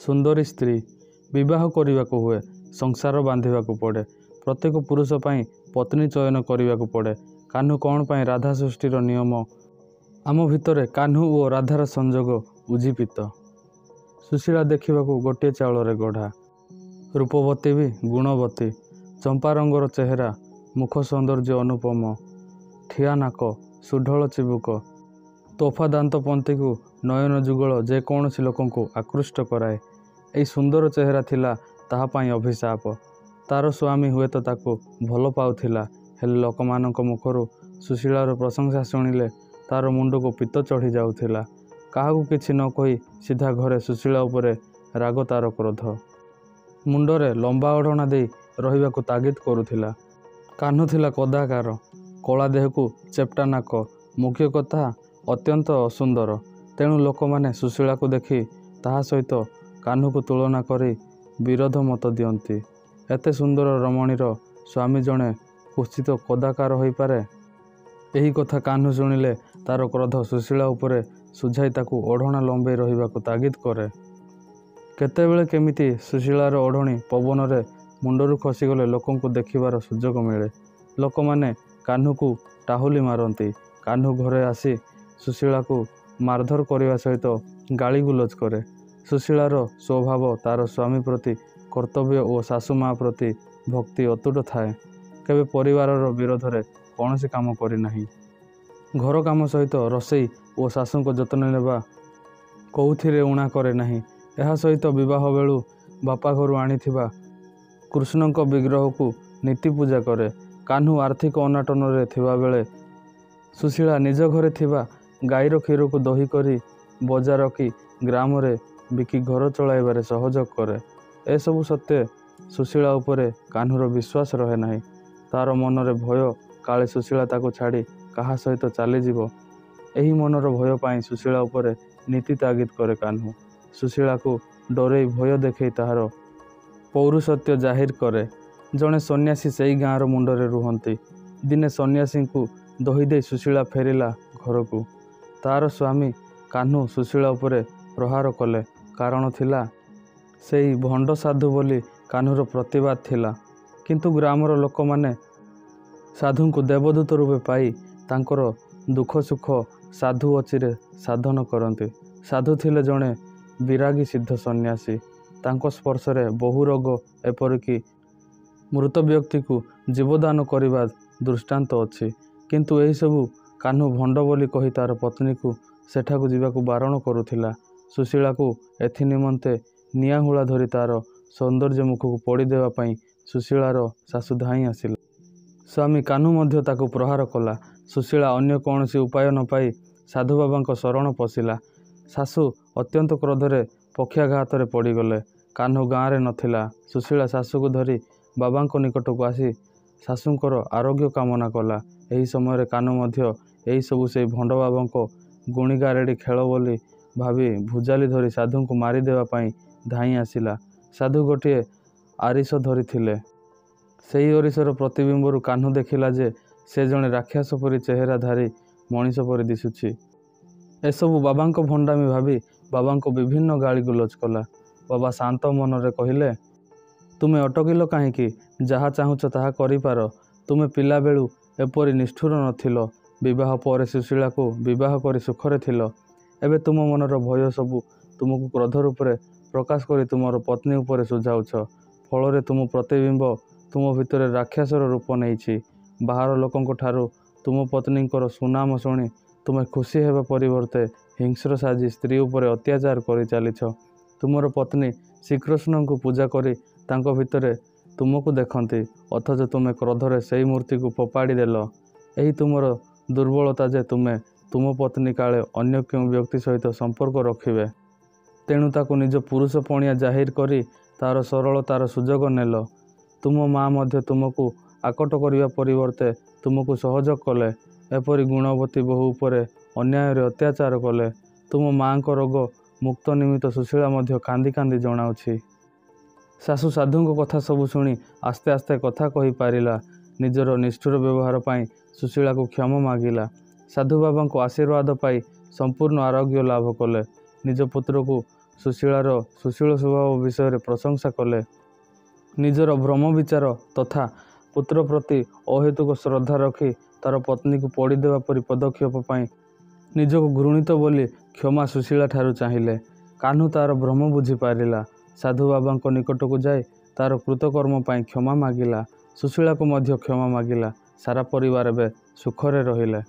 ସୁନ୍ଦରୀ ସ୍ତ୍ରୀ ବିବାହ କରିବାକୁ ହୁଏ ସଂସାର ବାନ୍ଧିବାକୁ ପଡ଼େ ପ୍ରତ୍ୟେକ ପୁରୁଷ ପାଇଁ ପତ୍ନୀ ଚୟନ କରିବାକୁ ପଡ଼େ। କାହ୍ନୁ କ'ଣ ପାଇଁ ରାଧା ସୃଷ୍ଟିର ନିୟମ? ଆମ ଭିତରେ କାହ୍ନୁ ଓ ରାଧାର ସଂଯୋଗ ଉଜ୍ଜୀବିତ। ସୁଶୀଳା ଦେଖିବାକୁ ଗୋଟିଏ ଚାଉଳରେ ଗଢ଼ା। ରୂପବତୀ ବି ଗୁଣବତୀ। ଚମ୍ପା ରଙ୍ଗର ଚେହେରା ମୁଖ ସୌନ୍ଦର୍ଯ୍ୟ ଅନୁପମ। ଠିଆ ନାକ ସୁଢଳ ଚିବୁକ। ତୋଫା ଦାନ୍ତ ପନ୍ଥିକୁ ନୟନ ଯୁଗଳ ଯେକୌଣସି ଲୋକଙ୍କୁ ଆକୃଷ୍ଟ କରାଏ। ଏହି ସୁନ୍ଦର ଚେହେରା ଥିଲା ତାହା ପାଇଁ ଅଭିଶାପ। ତାର ସ୍ୱାମୀ ହୁଏତ ତାକୁ ଭଲ ପାଉଥିଲା ହେଲେ ଲୋକମାନଙ୍କ ମୁଖରୁ ସୁଶୀଳାର ପ୍ରଶଂସା ଶୁଣିଲେ ତାର ମୁଣ୍ଡକୁ ପିତ୍ତ ଚଢ଼ି ଯାଉଥିଲା। କାହାକୁ କିଛି ନ କହି ସିଧା ଘରେ ସୁଶୀଳା ଉପରେ ରାଗ ତାର କ୍ରୋଧ। ମୁଣ୍ଡରେ ଲମ୍ବା ଓଢ଼ଣା ଦେଇ ରହିବାକୁ ତାଗିଦ କରୁଥିଲା। କାହ୍ନୁ ଥିଲା କଦାକାର କଳା ଦେହକୁ ଚେପ୍ଟା ନାକ ମୁଖ୍ୟ କଥା ଅତ୍ୟନ୍ତ ଅସୁନ୍ଦର। ତେଣୁ ଲୋକମାନେ ସୁଶୀଳାକୁ ଦେଖି ତାହା ସହିତ କାହ୍ନୁକୁ ତୁଳନା କରି ବିରୋଧ ମତ ଦିଅନ୍ତି। ଏତେ ସୁନ୍ଦର ରମଣୀର ସ୍ୱାମୀ ଜଣେ କୁଶ୍ଚିତ କଦାକାର ହୋଇପାରେ। ଏହି କଥା କାହ୍ନୁ ଶୁଣିଲେ ତାର କ୍ରୋଧ ସୁଶୀଳା ଉପରେ ସୁଝାଇ ତାକୁ ଓଢ଼ଣା ଲମ୍ବେଇ ରହିବାକୁ ତାଗିଦ କରେ। କେତେବେଳେ କେମିତି ସୁଶୀଳାର ଓଢ଼ଣୀ ପବନରେ ମୁଣ୍ଡରୁ ଖସିଗଲେ ଲୋକଙ୍କୁ ଦେଖିବାର ସୁଯୋଗ ମିଳେ। ଲୋକମାନେ କାହ୍ନୁକୁ ଟାହୁଲି ମାରନ୍ତି। କାହ୍ନୁ ଘରେ ଆସି ସୁଶୀଳାକୁ ମାରଧର କରିବା ସହିତ ଗାଳିଗୁଲଜ କରେ ସୁଶୀଳାର ସ୍ୱଭାବ ତାର ସ୍ୱାମୀ ପ୍ରତି କର୍ତ୍ତବ୍ୟ ଓ ଶାଶୁ ମା ପ୍ରତି ଭକ୍ତି ଅତୁଟ ଥାଏ କେବେ ପରିବାରର ବିରୋଧରେ କୌଣସି କାମ କରିନାହିଁ ଘର କାମ ସହିତ ରୋଷେଇ ଓ ଶାଶୁଙ୍କ ଯତ୍ନ ନେବା କେଉଁଥିରେ ଉଣା କରେ ନାହିଁ। ଏହା ସହିତ ବିବାହ ବେଳୁ ବାପା ଘରୁ ଆଣିଥିବା କୃଷ୍ଣଙ୍କ ବିଗ୍ରହକୁ ନୀତି ପୂଜା କରେ। କାହ୍ନୁ ଆର୍ଥିକ ଅନାଟନରେ ଥିବାବେଳେ ସୁଶୀଳା ନିଜ ଘରେ ଥିବା ଗାଈର କ୍ଷୀରକୁ ଦହି କରି ବଜାର କି ଗ୍ରାମରେ ବିକି ଘର ଚଳାଇବାରେ ସହଯୋଗ କରେ। ଏସବୁ ସତ୍ତ୍ୱେ ସୁଶୀଳା ଉପରେ କାହ୍ନୁର ବିଶ୍ୱାସ ରହେ ନାହିଁ। ତାର ମନରେ ଭୟ କାଳେ ସୁଶୀଳା ତାକୁ ଛାଡ଼ି କାହା ସହିତ ଚାଲିଯିବ। ଏହି ମନର ଭୟ ପାଇଁ ସୁଶୀଳା ଉପରେ ନୀତି ତାଗିଦ କରେ କାହ୍ନୁ। ସୁଶୀଳାକୁ ଡରେଇ ଭୟ ଦେଖେଇ ତାହାର ପୌରୁଷତ୍ୟ ଜାହିର କରେ। ଜଣେ ସନ୍ନ୍ୟାସୀ ସେଇ ଗାଁର ମୁଣ୍ଡରେ ରୁହନ୍ତି। ଦିନେ ସନ୍ନ୍ୟାସୀଙ୍କୁ ଦହି ଦେଇ ସୁଶୀଳା ଫେରିଲା ଘରକୁ। ତାର ସ୍ୱାମୀ କାହ୍ନୁ ସୁଶୀଳା ଉପରେ ପ୍ରହାର କଲେ। କାରଣ ଥିଲା ସେଇ ଭଣ୍ଡ ସାଧୁ ବୋଲି କାହ୍ନୁର ପ୍ରତିବାଦ ଥିଲା। କିନ୍ତୁ ଗ୍ରାମର ଲୋକମାନେ ସାଧୁଙ୍କୁ ଦେବଦୂତ ରୂପେ ପାଇ ତାଙ୍କର ଦୁଃଖ ସୁଖ ସାଧୁ ଅଚିରେ ସାଧନ କରନ୍ତି। ସାଧୁ ଥିଲେ ଜଣେ ବିରାଗୀ ସିଦ୍ଧ ସନ୍ନ୍ୟାସୀ। ତାଙ୍କ ସ୍ପର୍ଶରେ ବହୁ ରୋଗ ଏପରିକି ମୃତ ବ୍ୟକ୍ତିକୁ ଜୀବଦାନ କରିବା ଦୃଷ୍ଟାନ୍ତ ଅଛି। କିନ୍ତୁ ଏହିସବୁ କାହ୍ନୁ ଭଣ୍ଡ ବୋଲି କହି ତାର ପତ୍ନୀକୁ ସେଠାକୁ ଯିବାକୁ ବାରଣ କରୁଥିଲା। ସୁଶୀଳାକୁ ଏଥି ନିମନ୍ତେ ନିଆଁ ହୁଳା ଧରି ତାର ସୌନ୍ଦର୍ଯ୍ୟ ମୁଖକୁ ପୋଡ଼ିଦେବା ପାଇଁ ସୁଶୀଳାର ଶାଶୁ ଧାଇଁ ଆସିଲା। ସ୍ୱାମୀ କାହ୍ନୁ ମଧ୍ୟ ତାକୁ ପ୍ରହାର କଲା। ସୁଶୀଳା ଅନ୍ୟ କୌଣସି ଉପାୟ ନ ପାଇ ସାଧୁ ବାବାଙ୍କ ଶରଣ ପଶିଲା। ଶାଶୁ ଅତ୍ୟନ୍ତ କ୍ରୋଧରେ ପକ୍ଷାଘାତରେ ପଡ଼ିଗଲେ। କାହ୍ନୁ ଗାଁରେ ନଥିଲା। ସୁଶୀଳା ଶାଶୁକୁ ଧରି ବାବାଙ୍କ ନିକଟକୁ ଆସି ଶାଶୁଙ୍କର ଆରୋଗ୍ୟ କାମନା କଲା। ଏହି ସମୟରେ କାହ୍ନୁ ମଧ୍ୟ ଏହିସବୁ ସେଇ ଭଣ୍ଡ ବାବାଙ୍କ ଗୁଣିଗାରେଡ଼ି ଖେଳ ବୋଲି ଭାବି ଭୁଜାଲି ଧରି ସାଧୁଙ୍କୁ ମାରିଦେବା ପାଇଁ ଧାଇଁ ଆସିଲା। ସାଧୁ ଗୋଟିଏ ଆରିସ ଧରିଥିଲେ। ସେହି ଅରିସର ପ୍ରତିବିମ୍ବରୁ କାହ୍ନୁ ଦେଖିଲା ଯେ ସେ ଜଣେ ରାକ୍ଷସ ପରି ଚେହେରାଧାରୀ ମଣିଷ ପରି ଦିଶୁଛି। ଏସବୁ ବାବାଙ୍କ ଭଣ୍ଡାମି ଭାବି ବାବାଙ୍କୁ ବିଭିନ୍ନ ଗାଳି ଗୁଲଜ କଲା। ବାବା ଶାନ୍ତ ମନରେ କହିଲେ ତୁମେ ଅଟକିଲ କାହିଁକି? ଯାହା ଚାହୁଁଛ ତାହା କରିପାର। ତୁମେ ପିଲାବେଳୁ ଏପରି ନିଷ୍ଠୁର ନଥିଲ। ବିବାହ ପରେ ସୁଶୀଳାକୁ ବିବାହ କରି ସୁଖରେ ଥିଲ। ଏବେ ତୁମ ମନର ଭୟ ସବୁ ତୁମକୁ କ୍ରୋଧ ରୂପରେ ପ୍ରକାଶ କରି ତୁମର ପତ୍ନୀ ଉପରେ ସୁଝାଉଛ ଫଳରେ ତୁମ ପ୍ରତିବିମ୍ବ ତୁମ ଭିତରେ ରାକ୍ଷସର ରୂପ ନେଇଛି। ବାହାର ଲୋକଙ୍କ ଠାରୁ ତୁମ ପତ୍ନୀଙ୍କର ସୁନାମ ଶୁଣି ତୁମେ ଖୁସି ହେବା ପରିବର୍ତ୍ତେ ହିଂସ୍ର ସାଜି ସ୍ତ୍ରୀ ଉପରେ ଅତ୍ୟାଚାର କରିଚାଲିଛ ତୁମର ପତ୍ନୀ ଶ୍ରୀକୃଷ୍ଣଙ୍କୁ ପୂଜା କରି ତାଙ୍କ ଭିତରେ ତୁମକୁ ଦେଖନ୍ତି ଅଥଚ ତୁମେ କ୍ରୋଧରେ ସେହି ମୂର୍ତ୍ତିକୁ ଫୋପାଡ଼ି ଦେଲ। ଏହି ତୁମର ଦୁର୍ବଳତା ଯେ ତୁମେ ତୁମ ପତ୍ନୀ କାଳେ ଅନ୍ୟ କେଉଁ ବ୍ୟକ୍ତି ସହିତ ସମ୍ପର୍କ ରଖିବେ। ତେଣୁ ତାକୁ ନିଜ ପୁରୁଷ ପଣିଆ ଜାହିର କରି ତାର ସରଳତାର ସୁଯୋଗ ନେଲ। ତୁମ ମା ମଧ୍ୟ ତୁମକୁ ଆକଟ କରିବା ପରିବର୍ତ୍ତେ ତୁମକୁ ସହଯୋଗ କଲେ। ଏପରି ଗୁଣବତୀ ବୋହୂ ଉପରେ ଅନ୍ୟାୟରେ ଅତ୍ୟାଚାର କଲେ। ତୁମ ମାଆଙ୍କ ରୋଗ ମୁକ୍ତ ନିମିତ୍ତ ସୁଶୀଳା ମଧ୍ୟ କାନ୍ଦି କାନ୍ଦି ଜଣାଉଛି। ଶାଶୁ ସାଧୁଙ୍କ କଥା ସବୁ ଶୁଣି ଆସ୍ତେ ଆସ୍ତେ କଥା କହିପାରିଲା ନିଜର ନିଷ୍ଠୁର ବ୍ୟବହାର ପାଇଁ ସୁଶୀଳାକୁ କ୍ଷମା ମାଗିଲା ସାଧୁ ବାବାଙ୍କ ଆଶୀର୍ବାଦ ପାଇ ସମ୍ପୂର୍ଣ୍ଣ ଆରୋଗ୍ୟ ଲାଭ କଲେ ନିଜ ପୁତ୍ରକୁ ସୁଶୀଳାର ସୁଶୀଳ ସ୍ୱଭାବ ବିଷୟରେ ପ୍ରଶଂସା କଲେ। ନିଜର ଭ୍ରମ ବିଚାର ତଥା ପୁତ୍ର ପ୍ରତି ଅହେତୁକ ଶ୍ରଦ୍ଧା ରଖି ତାର ପତ୍ନୀକୁ ପୋଡ଼ିଦେବା ପରି ପଦକ୍ଷେପ ପାଇଁ ନିଜକୁ ଘୃଣିତ ବୋଲି କ୍ଷମା ସୁଶୀଳାଠାରୁ ଚାହିଁଲେ। କାହ୍ନୁ ତାର ଭ୍ରମ ବୁଝିପାରିଲା। ସାଧୁବାବାଙ୍କ ନିକଟକୁ ଯାଇ ତାର କୃତକର୍ମ ପାଇଁ କ୍ଷମା ମାଗିଲା। ସୁଶୀଳାକୁ ମଧ୍ୟ କ୍ଷମା ମାଗିଲା। ସାରା ପରିବାର ଏବେ ସୁଖରେ ରହିଲେ।